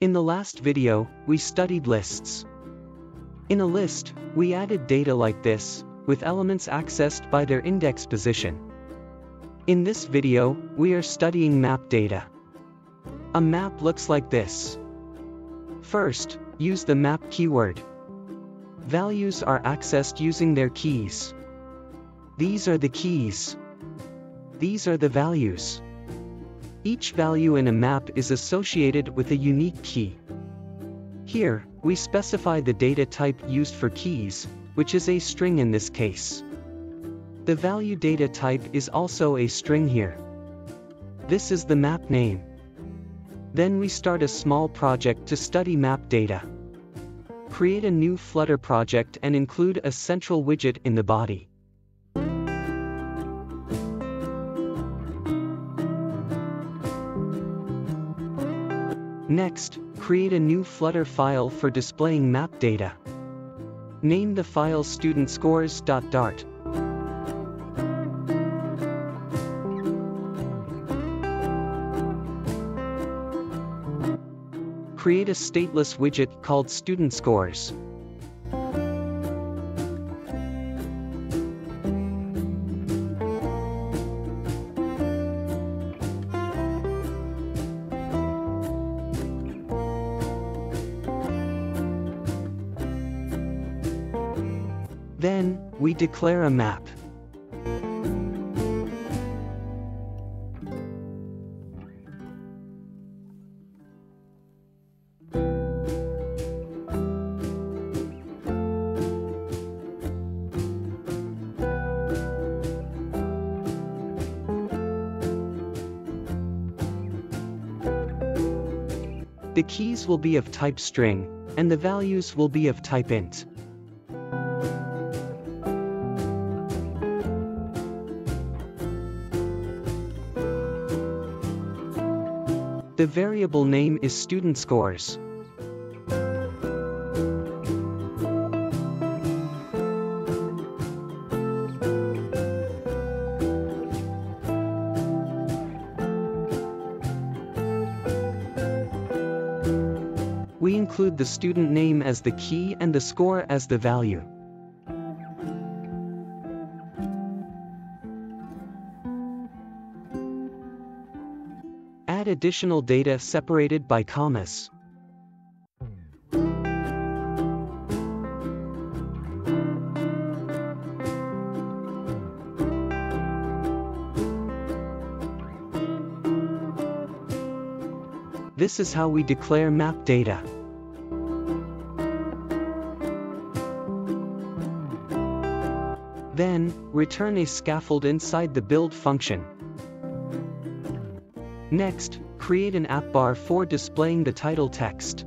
In the last video, we studied lists. In a list, we added data like this, with elements accessed by their index position. In this video, we are studying map data. A map looks like this. First, use the map keyword. Values are accessed using their keys. These are the keys. These are the values. Each value in a map is associated with a unique key. Here, we specify the data type used for keys, which is a string in this case. The value data type is also a string here. This is the map name. Then we start a small project to study map data. Create a new Flutter project and include a central widget in the body. Next, create a new Flutter file for displaying map data. Name the file studentscores.dart. Create a stateless widget called Student Scores. Then, we declare a map. The keys will be of type string, and the values will be of type int. The variable name is student scores. We include the student name as the key and the score as the value. Add additional data separated by commas. This is how we declare map data. Then, return a scaffold inside the build function. Next, create an app bar for displaying the title text.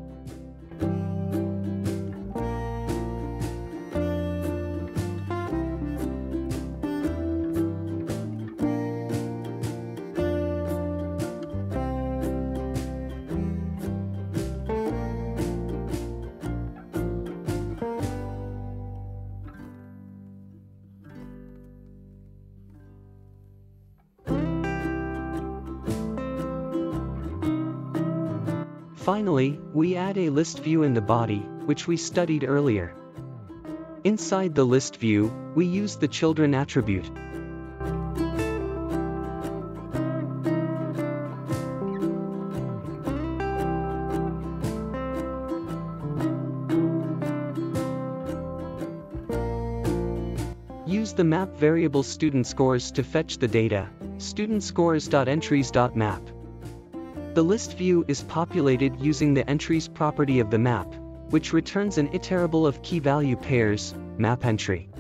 Finally, we add a list view in the body, which we studied earlier. Inside the list view, we use the children attribute. Use the map variable student scores to fetch the data, studentscores.entries.map. The list view is populated using the entries property of the map, which returns an iterable of key value pairs, map entry.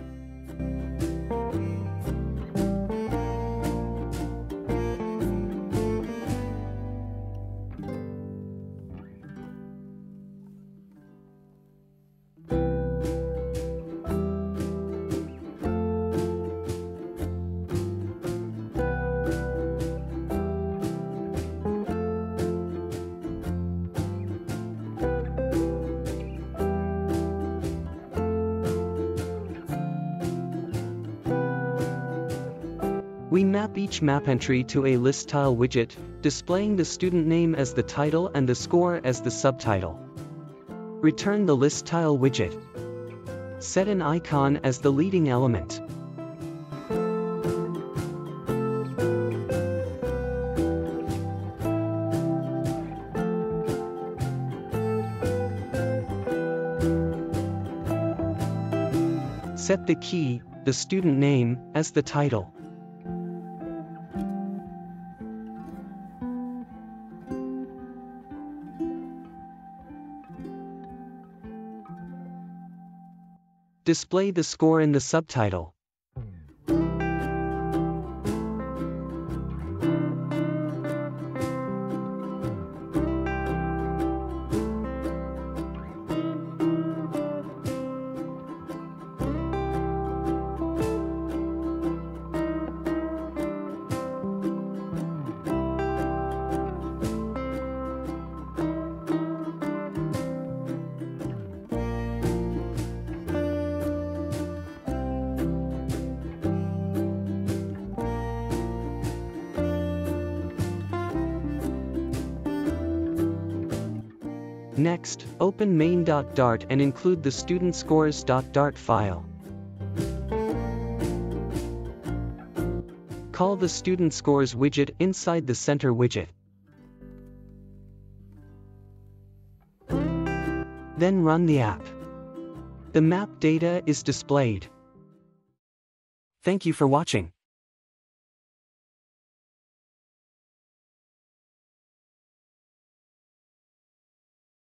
We map each map entry to a list tile widget, displaying the student name as the title and the score as the subtitle. Return the list tile widget. Set an icon as the leading element. Set the key, the student name, as the title. Display the score in the subtitle. Next, open main.dart and include the student scores.dart file. Call the student scores widget inside the center widget. Then run the app. The map data is displayed. Thank you for watching.